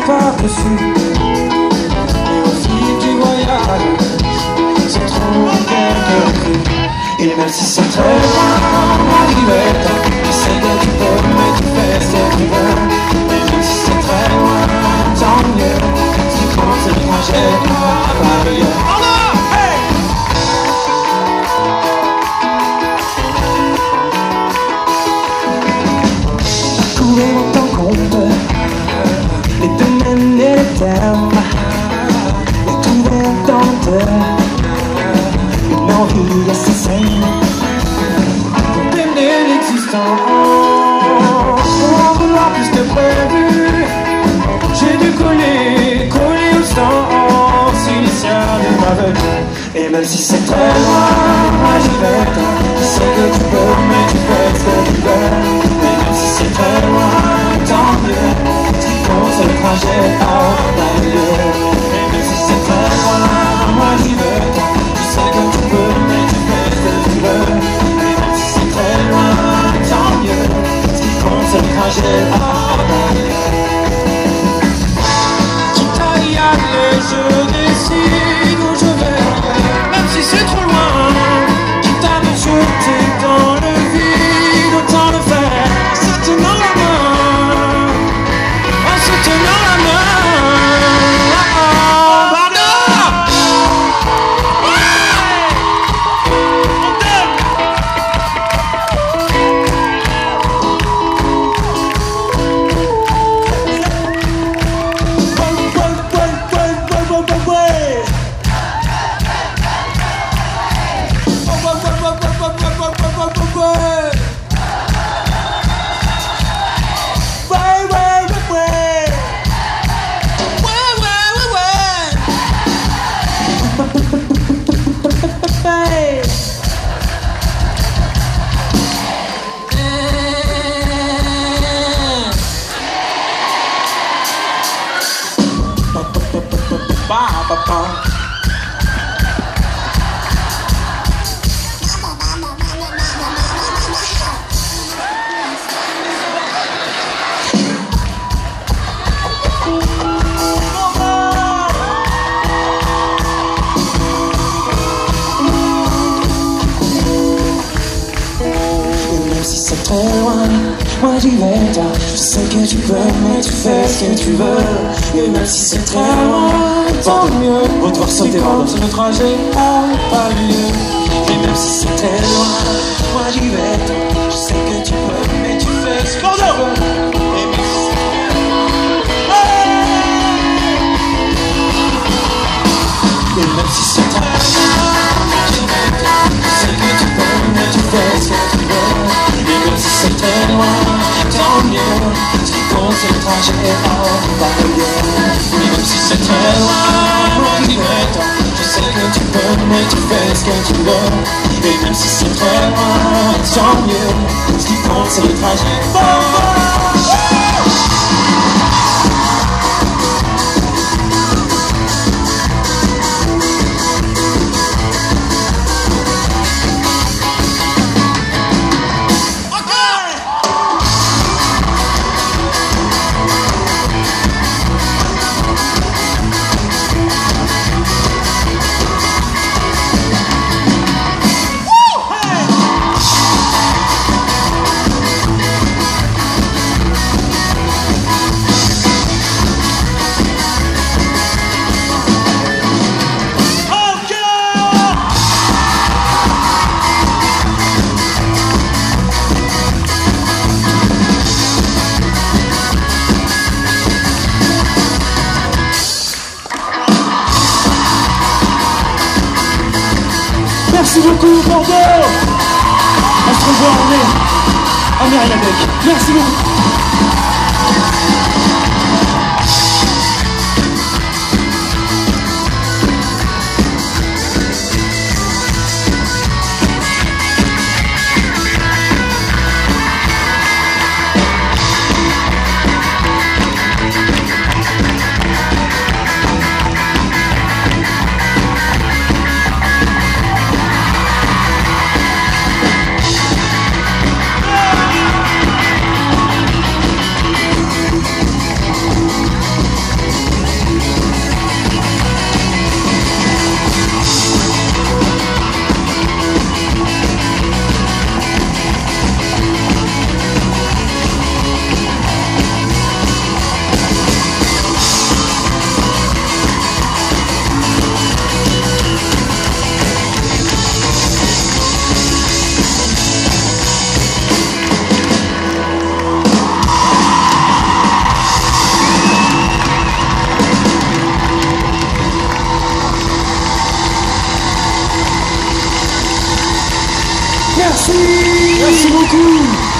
passer par-dessus. Et aux du qui voyagent, c'est trop bien Et même si ça même si c'est très loin, moi j'y vais. Je sais que tu peux, mais tu fais ce que tu veux. Et même si c'est très loin, tant mieux. Ce qui le trajet très loin, moi j'y vais tard. Je sais que tu peux, mais tu fais ce que tu veux. Et même si c'est très loin, tant mieux. Va devoir sauter dans le trajet a pas à Paris. Et même si c'est très. Je sais tu fais ce. Et même si c'est tant mieux. Ce qui compte, c'est le trajet. Bordeaux On se revoit en mai, à Mériadec. Merci beaucoup. Merci Merci beaucoup